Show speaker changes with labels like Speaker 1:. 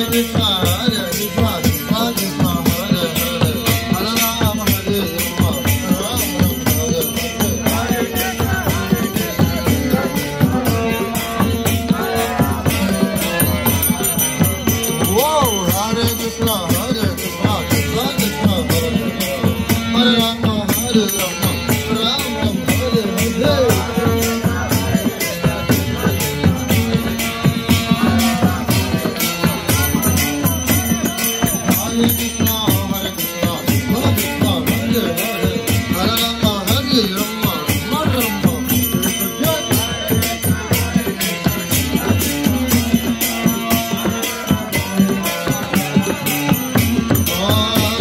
Speaker 1: Hare Rama Hare Rama